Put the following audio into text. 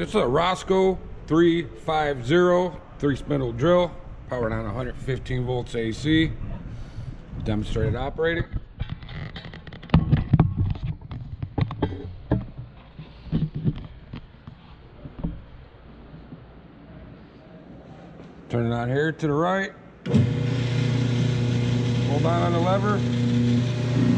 This is a Rosco 350 three spindle drill, powered on 115 volts AC. Demonstrated operating. Turn it on here to the right. Hold on on the lever.